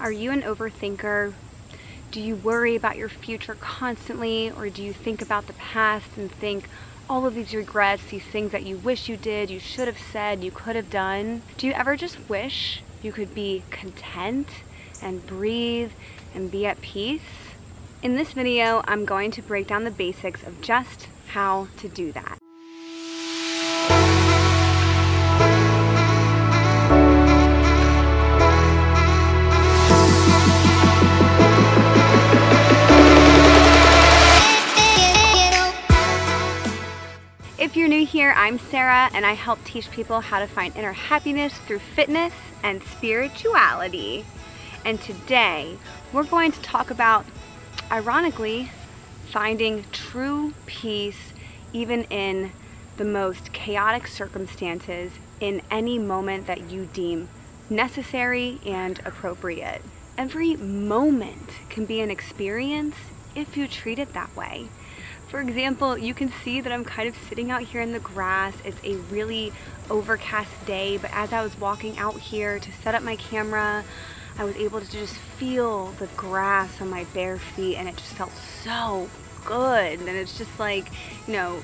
Are you an overthinker? Do you worry about your future constantly or do you think about the past and think all of these regrets, these things that you wish you did, you should have said, you could have done? Do you ever just wish you could be content and breathe and be at peace? In this video, I'm going to break down the basics of just how to do that. You're new here, I'm Sarah and I help teach people how to find inner happiness through fitness and spirituality. And today we're going to talk about, ironically, finding true peace even in the most chaotic circumstances in any moment that you deem necessary and appropriate. Every moment can be an experience if you treat it that way. For example, you can see that I'm kind of sitting out here in the grass. It's a really overcast day, but as I was walking out here to set up my camera, I was able to just feel the grass on my bare feet and it just felt so good. And it's just like, you know,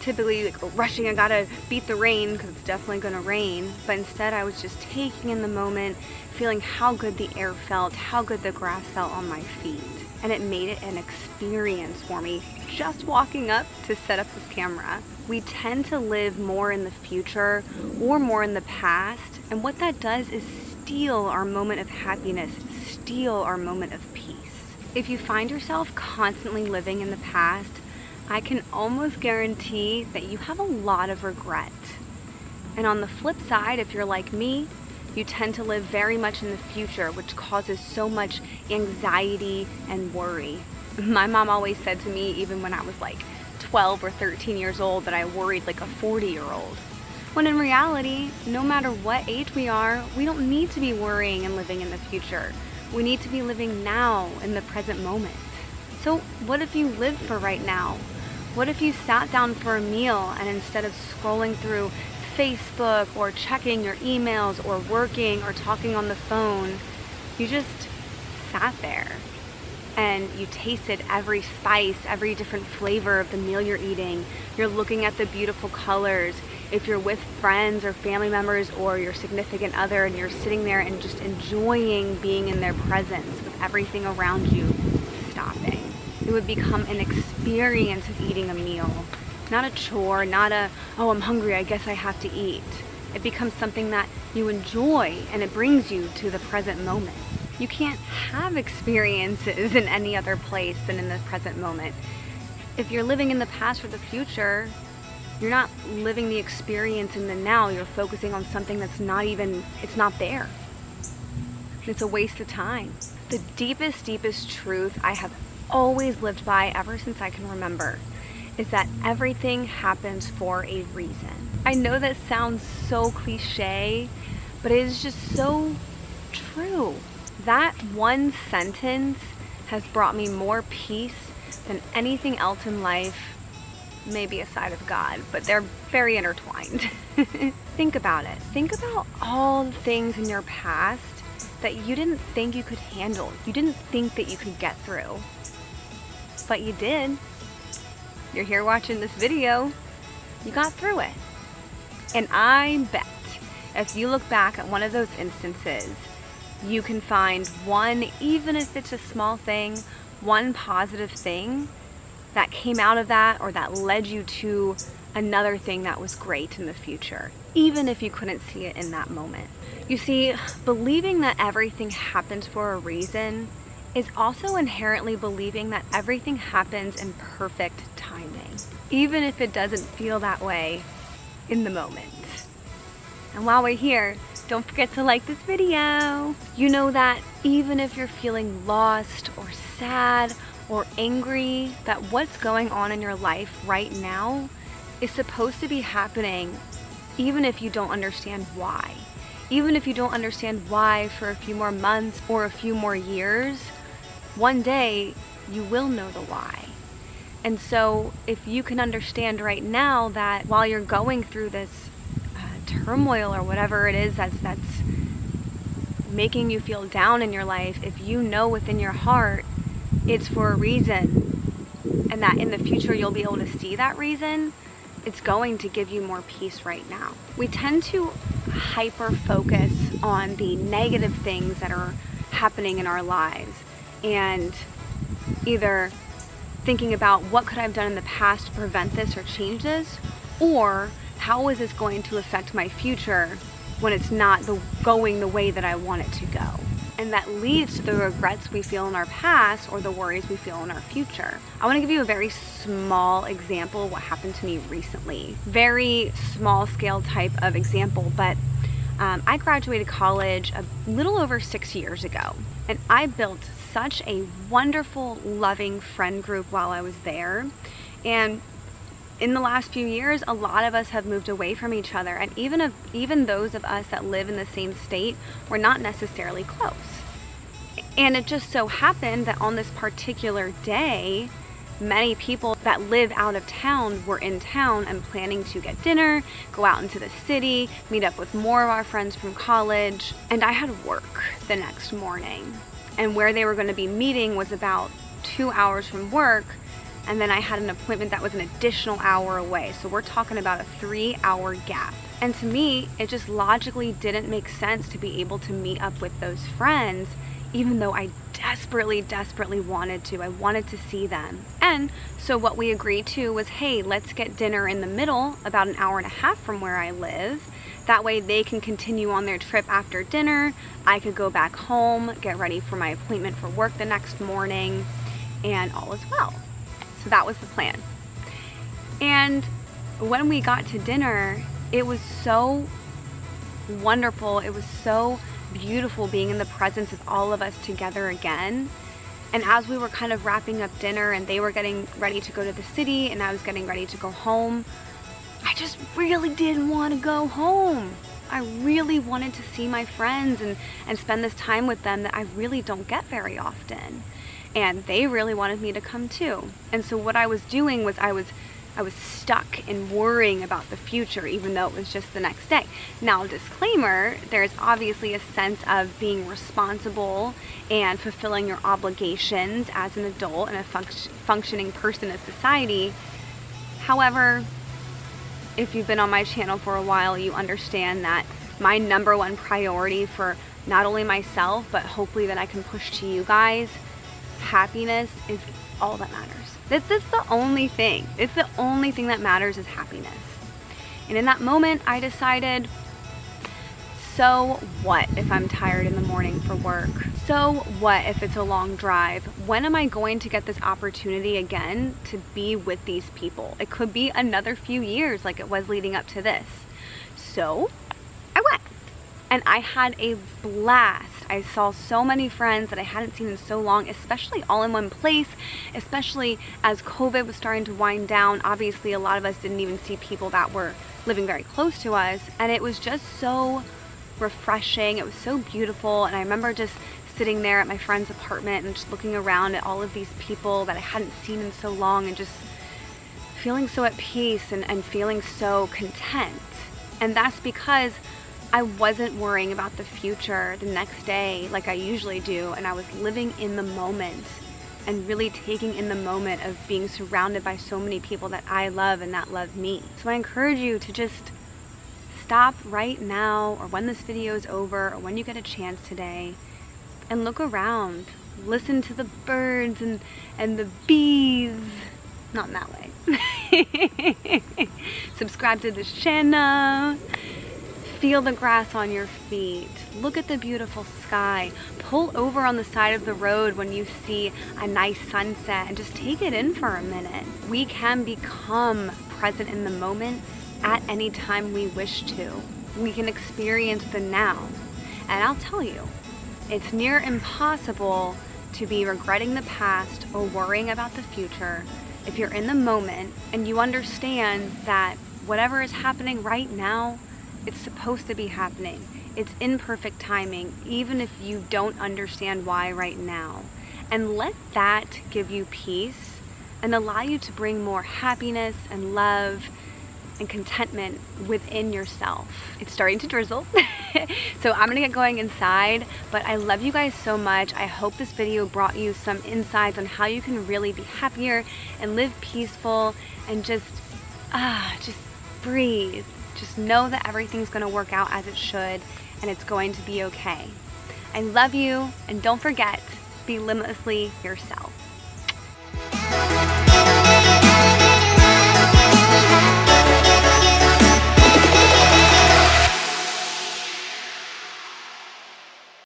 typically like rushing, I gotta beat the rain because it's definitely gonna rain. But instead I was just taking in the moment, feeling how good the air felt, how good the grass felt on my feet and it made it an experience for me just walking up to set up this camera. We tend to live more in the future or more in the past, and what that does is steal our moment of happiness, steal our moment of peace. If you find yourself constantly living in the past, I can almost guarantee that you have a lot of regret. And on the flip side, if you're like me, you tend to live very much in the future, which causes so much anxiety and worry. My mom always said to me, even when I was like 12 or 13 years old, that I worried like a 40 year old. When in reality, no matter what age we are, we don't need to be worrying and living in the future. We need to be living now in the present moment. So, what if you lived for right now? What if you sat down for a meal and instead of scrolling through Facebook or checking your emails or working or talking on the phone. You just sat there and you tasted every spice, every different flavor of the meal you're eating. You're looking at the beautiful colors. If you're with friends or family members or your significant other and you're sitting there and just enjoying being in their presence with everything around you, stopping. It would become an experience of eating a meal not a chore, not a, oh, I'm hungry, I guess I have to eat. It becomes something that you enjoy and it brings you to the present moment. You can't have experiences in any other place than in the present moment. If you're living in the past or the future, you're not living the experience in the now. You're focusing on something that's not even, it's not there. It's a waste of time. The deepest, deepest truth I have always lived by ever since I can remember is that everything happens for a reason. I know that sounds so cliche, but it is just so true. That one sentence has brought me more peace than anything else in life, maybe aside of God, but they're very intertwined. think about it. Think about all the things in your past that you didn't think you could handle. You didn't think that you could get through, but you did you're here watching this video, you got through it. And I bet if you look back at one of those instances, you can find one, even if it's a small thing, one positive thing that came out of that or that led you to another thing that was great in the future, even if you couldn't see it in that moment. You see, believing that everything happens for a reason is also inherently believing that everything happens in perfect timing, even if it doesn't feel that way in the moment. And while we're here, don't forget to like this video. You know that even if you're feeling lost or sad or angry, that what's going on in your life right now is supposed to be happening even if you don't understand why. Even if you don't understand why for a few more months or a few more years, one day you will know the why. And so, if you can understand right now that while you're going through this uh, turmoil or whatever it is that's that's making you feel down in your life, if you know within your heart it's for a reason and that in the future you'll be able to see that reason, it's going to give you more peace right now. We tend to hyper focus on the negative things that are happening in our lives and either thinking about what could I have done in the past to prevent this or change this or how is this going to affect my future when it's not the, going the way that I want it to go. And that leads to the regrets we feel in our past or the worries we feel in our future. I wanna give you a very small example of what happened to me recently. Very small scale type of example, but um, I graduated college a little over six years ago. And I built such a wonderful, loving friend group while I was there. And in the last few years, a lot of us have moved away from each other. And even, if, even those of us that live in the same state, we're not necessarily close. And it just so happened that on this particular day, many people that live out of town were in town and planning to get dinner, go out into the city, meet up with more of our friends from college. And I had work the next morning. And where they were going to be meeting was about two hours from work and then I had an appointment that was an additional hour away. So we're talking about a three hour gap. And to me, it just logically didn't make sense to be able to meet up with those friends, even though I desperately, desperately wanted to. I wanted to see them. And so what we agreed to was, hey, let's get dinner in the middle, about an hour and a half from where I live. That way they can continue on their trip after dinner. I could go back home, get ready for my appointment for work the next morning, and all is well. So that was the plan. And when we got to dinner, it was so wonderful. It was so beautiful being in the presence of all of us together again. And as we were kind of wrapping up dinner and they were getting ready to go to the city and I was getting ready to go home, I just really didn't want to go home. I really wanted to see my friends and, and spend this time with them that I really don't get very often and they really wanted me to come too. And so what I was doing was I was I was stuck in worrying about the future even though it was just the next day. Now disclaimer, there's obviously a sense of being responsible and fulfilling your obligations as an adult and a func functioning person in society. However, if you've been on my channel for a while, you understand that my number one priority for not only myself, but hopefully that I can push to you guys happiness is all that matters. This is the only thing. It's the only thing that matters is happiness. And in that moment, I decided, so what if I'm tired in the morning for work? So what if it's a long drive? When am I going to get this opportunity again to be with these people? It could be another few years like it was leading up to this. So I went and I had a blast. I saw so many friends that I hadn't seen in so long, especially all in one place, especially as COVID was starting to wind down. Obviously, a lot of us didn't even see people that were living very close to us, and it was just so refreshing. It was so beautiful, and I remember just sitting there at my friend's apartment and just looking around at all of these people that I hadn't seen in so long and just feeling so at peace and, and feeling so content. And that's because I wasn't worrying about the future the next day like I usually do, and I was living in the moment and really taking in the moment of being surrounded by so many people that I love and that love me. So I encourage you to just stop right now or when this video is over or when you get a chance today and look around. Listen to the birds and, and the bees. Not in that way. Subscribe to this channel. Feel the grass on your feet. Look at the beautiful sky. Pull over on the side of the road when you see a nice sunset and just take it in for a minute. We can become present in the moment at any time we wish to. We can experience the now. And I'll tell you, it's near impossible to be regretting the past or worrying about the future if you're in the moment and you understand that whatever is happening right now it's supposed to be happening. It's imperfect timing, even if you don't understand why right now. And let that give you peace and allow you to bring more happiness and love and contentment within yourself. It's starting to drizzle, so I'm gonna get going inside, but I love you guys so much. I hope this video brought you some insights on how you can really be happier and live peaceful and just, ah, just breathe. Just know that everything's gonna work out as it should and it's going to be okay. I love you and don't forget, be limitlessly yourself.